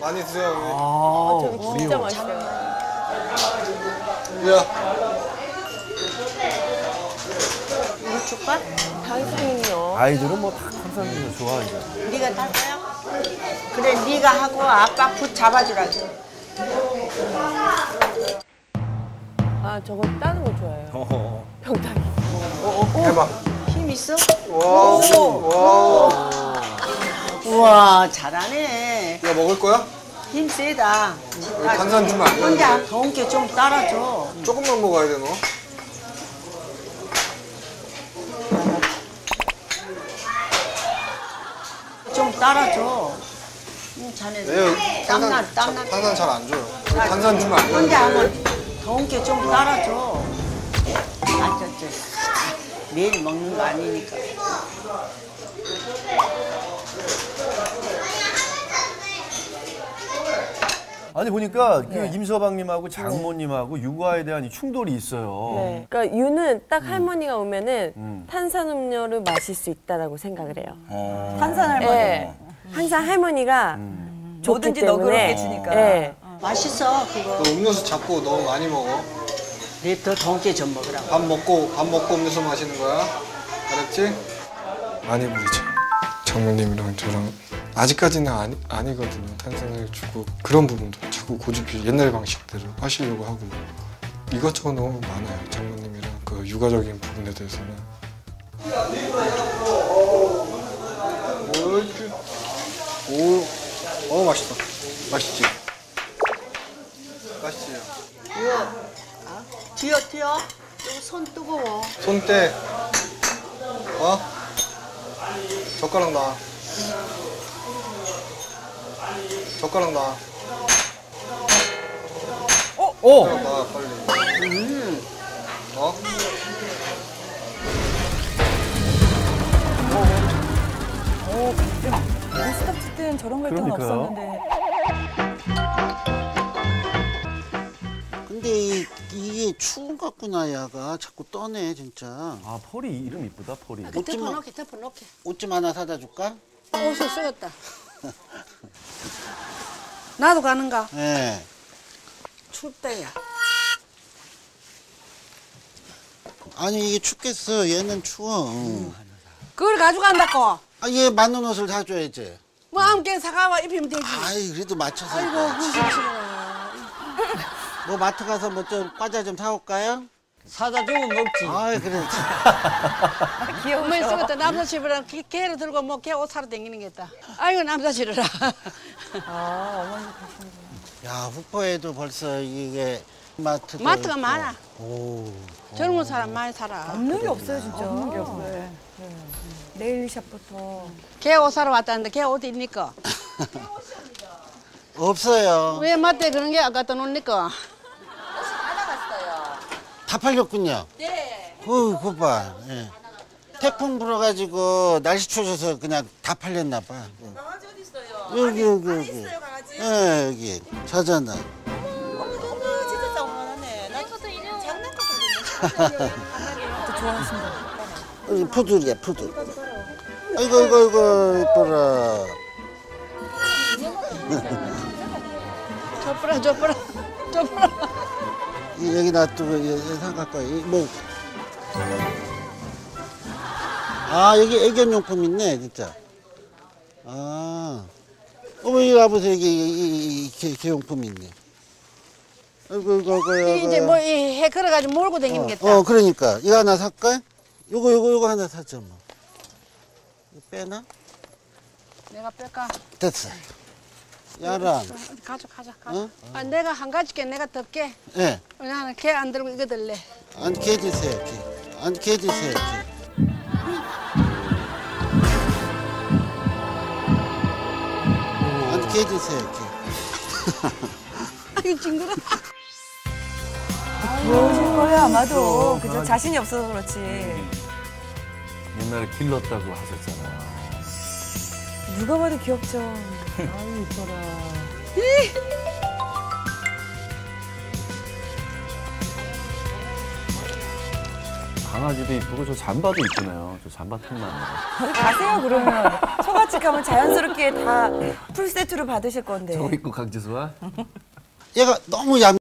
많이 드세요. 아, 저기 진짜 맛있어요. 우리. 야, 이거 줄까? 당신은요? 아이들은 뭐다 탄산음료 좋아하죠. 네가 땄어요? 그래 네가 하고 아빠 붓 잡아주라고. 아, 저거 따는 거 좋아해요. 어. 병따기. 해봐. 힘 있어? 와우. 와 우. 우와 잘하네. 이거 먹을 거야? 힘 세다. 탄산 주면 안 돼. 혼자 더운 게 좀 따라줘. 조금만 먹어야 돼, 너. 좀 따라줘. 응, 자네 네, 땀나 땀나. 탄산 잘 안 줘요. 탄산 주면 안 돼. 혼자 더운 게 좀 따라줘. 아, 저, 저. 매일 먹는 거 아니니까. 아니 보니까 그 임서방님하고 장모님하고 육아에 대한 이 충돌이 있어요. 네. 그러니까 유는 딱 음. 할머니가 오면은 탄산음료를 마실 수 있다라고 생각을 해요. 어. 탄산 할머니. 네. 항상 할머니가 음. 뭐든지. 너그럽게 주니까. 네. 맛있어 그거. 너 음료수 자꾸 너무 많이 먹어. 내더 더운 게좀 먹으라고. 밥 먹고 밥 먹고 음료수 마시는 거야. 알았지? 많이 부리죠. 장모님이랑 저랑 아직까지는 아니, 아니거든요. 탄산을 주고 그런 부분도 자꾸 고집이 옛날 방식대로 하시려고 하고 이것저것 너무 많아요. 장모님이랑 그 육아적인 부분에 대해서는. 오, 어 맛있다. 맛있지? 맛있지? 튀어 튀어. 이거 손 뜨거워. 손대. 어? 젓가락 놔. 젓가락 놔. 어? 어? 젓가락 놔, 빨리. 어? 우리 스타트 때는 저런 갈등은 그러니까요. 없었는데. 근데 이, 이게 추운 것 같구나 야가 자꾸 떠네 진짜 아 펄이 이름 이쁘다 펄이. 옷 좀, 덮어 놓게 덮어 놓게. 옷 좀 하나 사다 줄까? 옷을 쓰겠다. 나도 가는가? 예. 춥다야. 아니 이게 춥겠어 얘는 추워 그걸 가져간다고. 아 얘 맞는 옷을 사줘야지 뭐 함께 사가와 입히면 되지. 아이 그래도 맞춰서 아이고 입어야지. 그거 싫어. 뭐 마트 가서 뭐 좀 과자 좀 사올까요? 사다 주면 먹지. 아이 그래 엄마 있으겠다 남자집이랑 개를 들고 뭐개옷 사러 다니는 게 있다. 아이고 남자집이라. 야 후포에도 벌써 이게 마트도 마트가 있고. 많아. 오 젊은 사람 많이 살아. 없는 게 없어요, 진짜. 없는 게 없어요. 네일샵부터. 개옷 사러 왔다는데 개옷 입니까? 없어요 왜 마트에 그런 게 갖다 놓습니까? 다 팔렸군요 네 어, 그거 봐 예. 태풍 불어가지고 날씨 추워져서 그냥 다 팔렸나 봐 어디 있어요? 여기 여기 여기. 있어요 강아지? 예 여기. 자잖아 여기 푸들이야 푸들. 아이고 아이고 아이고 이뻐라. 좁으라 좁으라. 이- 여기 놔두고 여기 거야. 뭐. 아 여기 애견용품 있네 진짜. 아 어머 이거 와보세요 여기 이, 이, 이 개, 개용품 있네 아이고 아이고 아이고 아이고 이제 뭐이해 걸어가지고 몰고 게 있다. 어 그러니까 이거 하나 살까? 요거 요거 요거 하나 사자 뭐 이거 빼나? 내가 뺄까? 됐어 야랑 가져 가져 가져. 어? 아, 내가 한 가지께 내가 덮게. 예. 나는 개 안 들고 이거 들래. 안개 드세요 개. 안개 드세요 개. 드세요 개. 아유 징그러. 그러실 거예요, 아마도. 그죠? 자신이 없어서 그렇지. 옛날에 길렀다고 하셨잖아. 누가 봐도 귀엽죠. 아유 이뻐라. 강아지도 이쁘고 저 잠바도 이쁘네요. 저 잠바 틈만. 어디 가세요 그러면. 소같이 가면 자연스럽게 다 풀세트로 받으실 건데. 저거 입고 강지수와? 얘가 너무 얌